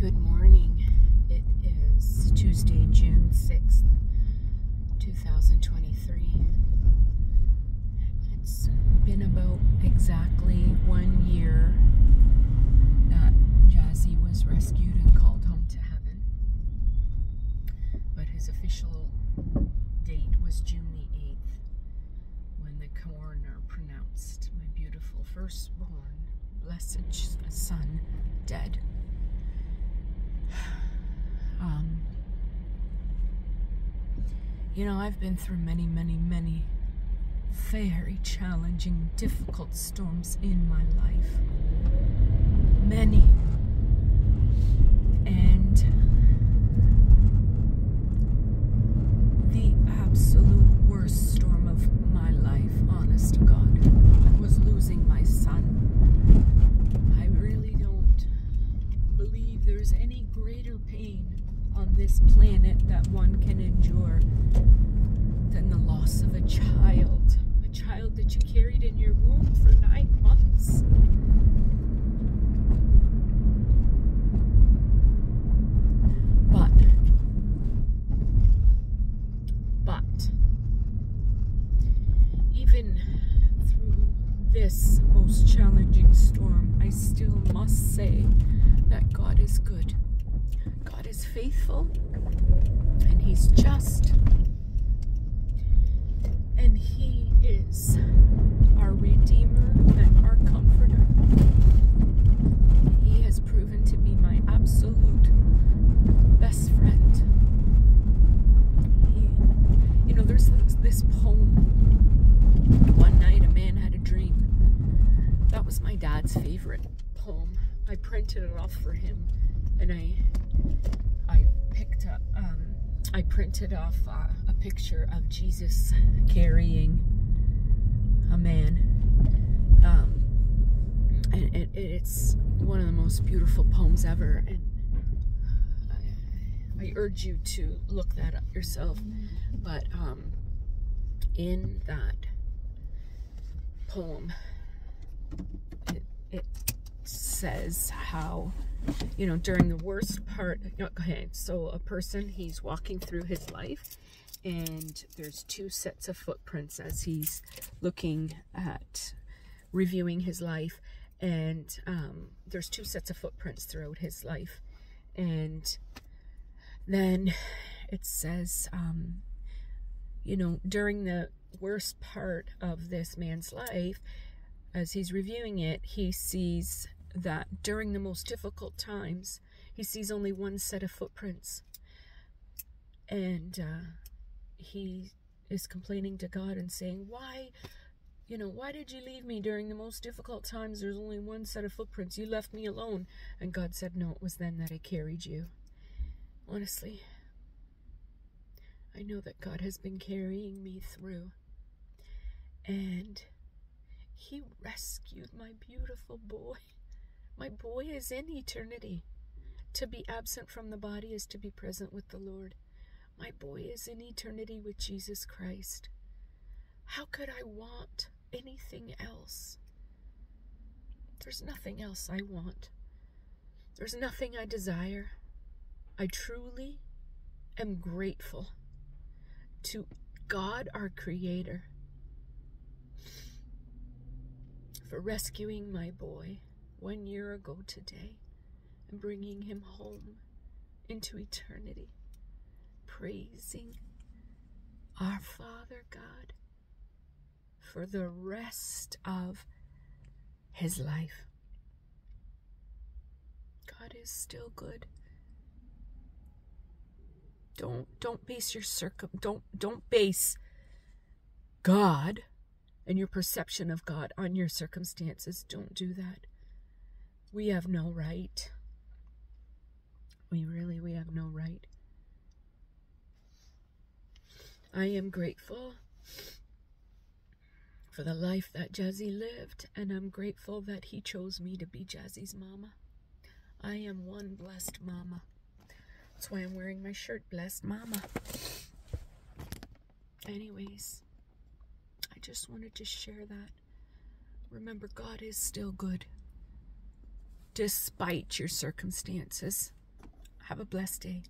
Good morning. It is Tuesday, June 6th, 2023. It's been about exactly one year that Jazzy was rescued and called home to heaven. But his official date was June the 8th when the coroner pronounced my beautiful firstborn, blessed son, dead. Um, you know, I've been through many, many, many very challenging, difficult storms in my life. Many. And the absolute worst storm of my life, honest to God, was losing my son. I really don't believe there's any greater pain on this planet that one can endure than the loss of a child. A child that you carried in your womb for nine months. But, but, even through this most challenging storm, I still must say that God is good. God is faithful and He's just. And He is our Redeemer and our Comforter. He has proven to be my absolute best friend. He, you know, there's this, poem. One night a man had a dream. That was my dad's favorite poem. I printed it off for him and I I picked up um, I printed off uh, a picture of Jesus carrying a man. Um, and it, it's one of the most beautiful poems ever and I, urge you to look that up yourself. But um, in that poem it, it says how you know, during the worst part, okay, so a person, he's walking through his life and there's two sets of footprints as he's looking at reviewing his life and um, there's two sets of footprints throughout his life. And then it says um, you know during the worst part of this man's life as he's reviewing it he sees that during the most difficult times, he sees only one set of footprints. And uh, he is complaining to God and saying, Why, you know, why did you leave me during the most difficult times? There's only one set of footprints. You left me alone. And God said, No, it was then that I carried you. Honestly, I know that God has been carrying me through. And he rescued my beautiful boy. My boy is in eternity. To be absent from the body is to be present with the Lord. My boy is in eternity with Jesus Christ. How could I want anything else? There's nothing else I want. There's nothing I desire. I truly am grateful to God, our Creator, for rescuing my boy one year ago today and bringing him home into eternity, praising our Father God for the rest of his life. God is still good. Don't don't base your circum don't don't base God and your perception of God on your circumstances. Don't do that. We have no right. We really, we have no right. I am grateful for the life that Jazzy lived, and I'm grateful that he chose me to be Jazzy's mama. I am one blessed mama. That's why I'm wearing my shirt, Blessed Mama. Anyways, I just wanted to share that. Remember, God is still good despite your circumstances. Have a blessed day.